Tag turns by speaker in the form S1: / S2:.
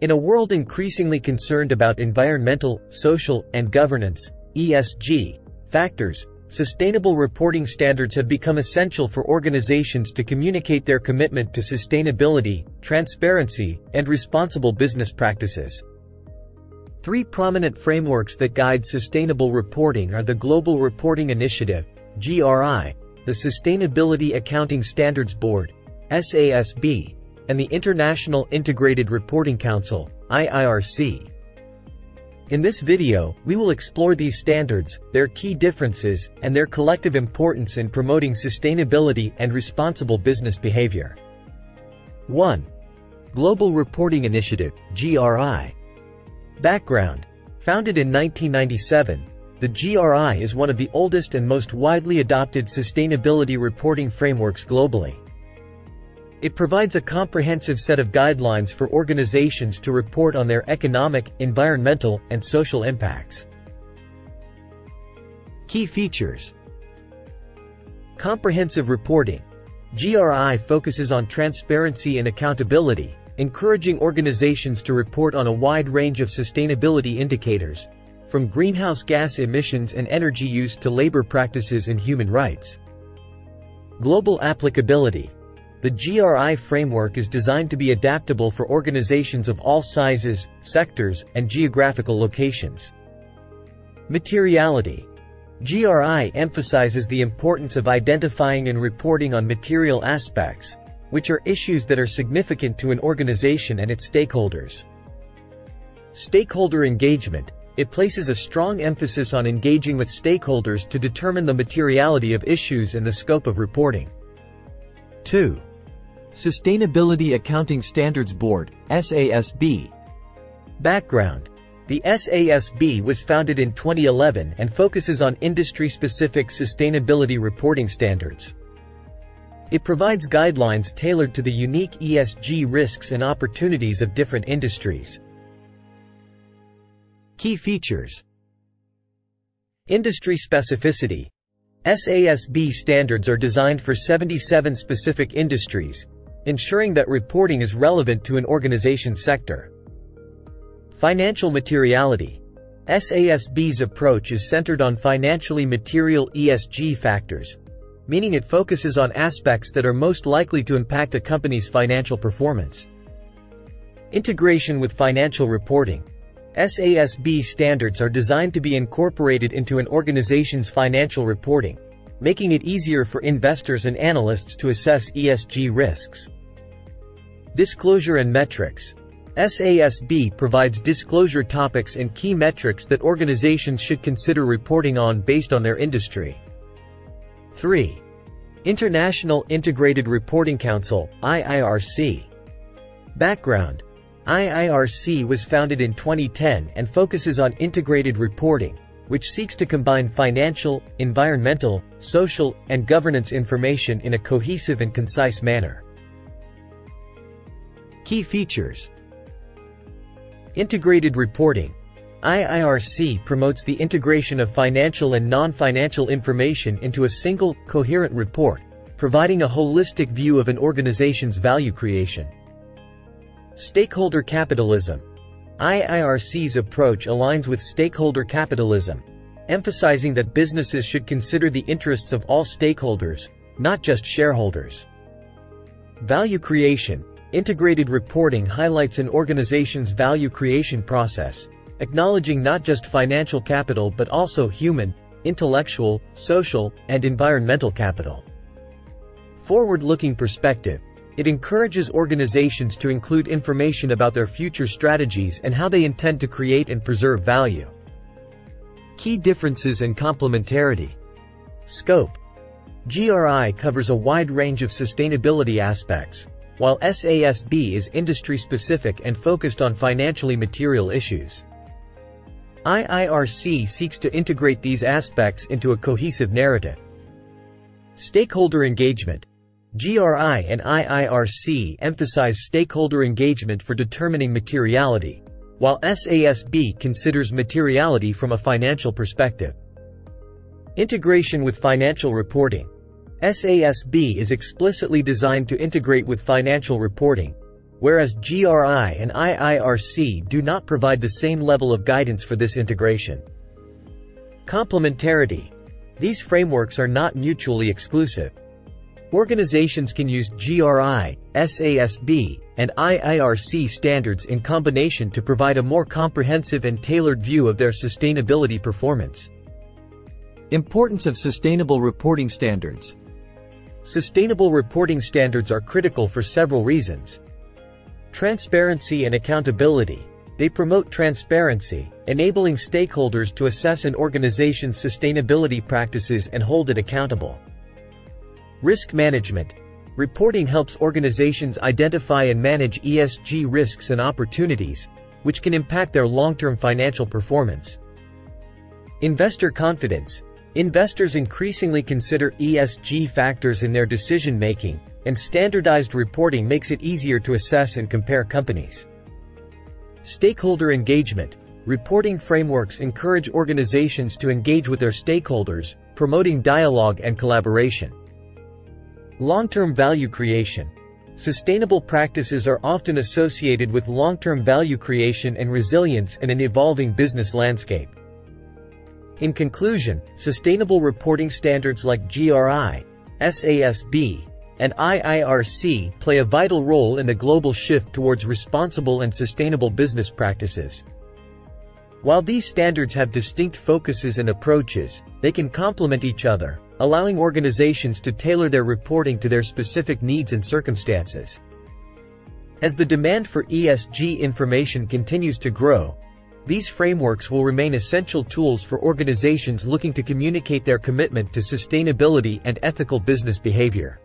S1: In a world increasingly concerned about environmental, social, and governance ESG, factors, sustainable reporting standards have become essential for organizations to communicate their commitment to sustainability, transparency, and responsible business practices. Three prominent frameworks that guide sustainable reporting are the Global Reporting Initiative, GRI, the Sustainability Accounting Standards Board, SASB, and the International Integrated Reporting Council, IIRC. In this video, we will explore these standards, their key differences, and their collective importance in promoting sustainability and responsible business behavior. 1. Global Reporting Initiative, GRI. Background. Founded in 1997, the GRI is one of the oldest and most widely adopted sustainability reporting frameworks globally. It provides a comprehensive set of guidelines for organizations to report on their economic, environmental, and social impacts. Key features Comprehensive reporting. GRI focuses on transparency and accountability, encouraging organizations to report on a wide range of sustainability indicators, from greenhouse gas emissions and energy use to labor practices and human rights. Global applicability. The GRI framework is designed to be adaptable for organizations of all sizes, sectors, and geographical locations. Materiality. GRI emphasizes the importance of identifying and reporting on material aspects, which are issues that are significant to an organization and its stakeholders. Stakeholder engagement. It places a strong emphasis on engaging with stakeholders to determine the materiality of issues and the scope of reporting. 2. Sustainability Accounting Standards Board, SASB. Background. The SASB was founded in 2011 and focuses on industry-specific sustainability reporting standards. It provides guidelines tailored to the unique ESG risks and opportunities of different industries. Key features Industry specificity SASB standards are designed for 77 specific industries, ensuring that reporting is relevant to an organization's sector. Financial materiality SASB's approach is centered on financially material ESG factors, meaning it focuses on aspects that are most likely to impact a company's financial performance. Integration with financial reporting. SASB standards are designed to be incorporated into an organization's financial reporting, making it easier for investors and analysts to assess ESG risks. Disclosure and metrics. SASB provides disclosure topics and key metrics that organizations should consider reporting on based on their industry. 3. International Integrated Reporting Council, IIRC. Background. IIRC was founded in 2010 and focuses on integrated reporting, which seeks to combine financial, environmental, social, and governance information in a cohesive and concise manner. Key features Integrated reporting IIRC promotes the integration of financial and non-financial information into a single, coherent report, providing a holistic view of an organization's value creation. Stakeholder capitalism. IIRC's approach aligns with stakeholder capitalism, emphasizing that businesses should consider the interests of all stakeholders, not just shareholders. Value creation. Integrated reporting highlights an organization's value creation process, acknowledging not just financial capital but also human, intellectual, social, and environmental capital. Forward-looking perspective. It encourages organizations to include information about their future strategies and how they intend to create and preserve value. Key differences and complementarity. Scope. GRI covers a wide range of sustainability aspects, while SASB is industry-specific and focused on financially material issues. IIRC seeks to integrate these aspects into a cohesive narrative. Stakeholder engagement. GRI and IIRC emphasize stakeholder engagement for determining materiality, while SASB considers materiality from a financial perspective. Integration with financial reporting. SASB is explicitly designed to integrate with financial reporting, whereas GRI and IIRC do not provide the same level of guidance for this integration. Complementarity. These frameworks are not mutually exclusive. Organizations can use GRI, SASB, and IIRC standards in combination to provide a more comprehensive and tailored view of their sustainability performance. Importance of sustainable reporting standards. Sustainable reporting standards are critical for several reasons. Transparency and accountability. They promote transparency, enabling stakeholders to assess an organization's sustainability practices and hold it accountable. Risk management. Reporting helps organizations identify and manage ESG risks and opportunities, which can impact their long-term financial performance. Investor confidence. Investors increasingly consider ESG factors in their decision-making, and standardized reporting makes it easier to assess and compare companies. Stakeholder engagement. Reporting frameworks encourage organizations to engage with their stakeholders, promoting dialogue and collaboration. Long-term value creation. Sustainable practices are often associated with long-term value creation and resilience in an evolving business landscape. In conclusion, sustainable reporting standards like GRI, SASB, and IIRC play a vital role in the global shift towards responsible and sustainable business practices. While these standards have distinct focuses and approaches, they can complement each other, allowing organizations to tailor their reporting to their specific needs and circumstances. As the demand for ESG information continues to grow, these frameworks will remain essential tools for organizations looking to communicate their commitment to sustainability and ethical business behavior.